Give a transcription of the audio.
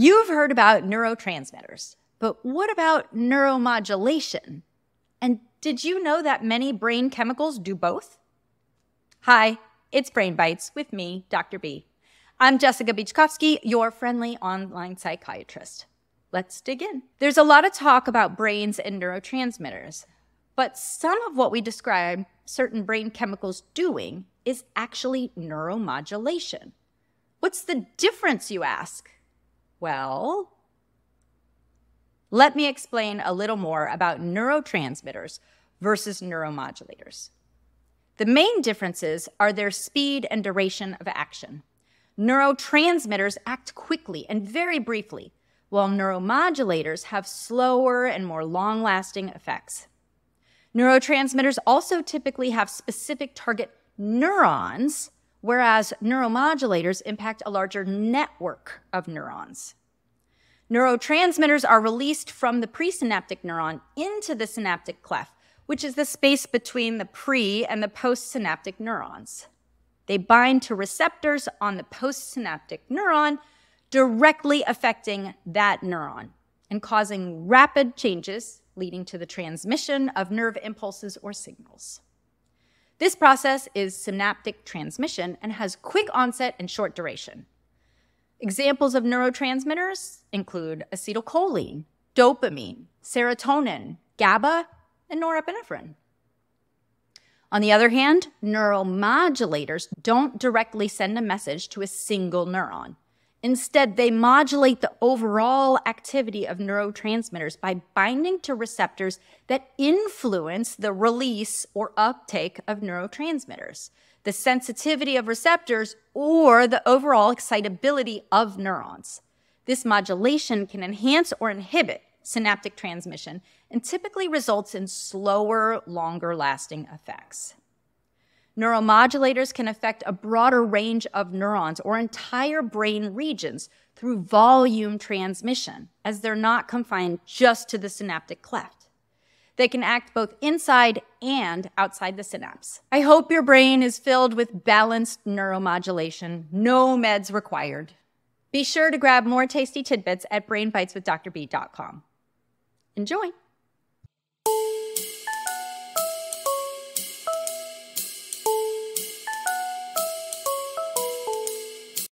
You've heard about neurotransmitters, but what about neuromodulation? And did you know that many brain chemicals do both? Hi, it's Brain Bites with me, Dr. B. I'm Jessica Beachkofsky, your friendly online psychiatrist. Let's dig in. There's a lot of talk about brains and neurotransmitters, but some of what we describe certain brain chemicals doing is actually neuromodulation. What's the difference, you ask? Well, let me explain a little more about neurotransmitters versus neuromodulators. The main differences are their speed and duration of action. Neurotransmitters act quickly and very briefly, while neuromodulators have slower and more long lasting effects. Neurotransmitters also typically have specific target neurons, whereas neuromodulators impact a larger network of neurons. Neurotransmitters are released from the presynaptic neuron into the synaptic cleft, which is the space between the pre and the postsynaptic neurons. They bind to receptors on the postsynaptic neuron, directly affecting that neuron and causing rapid changes, leading to the transmission of nerve impulses or signals. This process is synaptic transmission and has quick onset and short duration. Examples of neurotransmitters include acetylcholine, dopamine, serotonin, GABA, and norepinephrine. On the other hand, neuromodulators don't directly send a message to a single neuron. Instead, they modulate the overall activity of neurotransmitters by binding to receptors that influence the release or uptake of neurotransmitters the sensitivity of receptors, or the overall excitability of neurons. This modulation can enhance or inhibit synaptic transmission and typically results in slower, longer lasting effects. Neuromodulators can affect a broader range of neurons or entire brain regions through volume transmission, as they're not confined just to the synaptic cleft. They can act both inside and outside the synapse. I hope your brain is filled with balanced neuromodulation, no meds required. Be sure to grab more tasty tidbits at brainbiteswithdrb.com. Enjoy!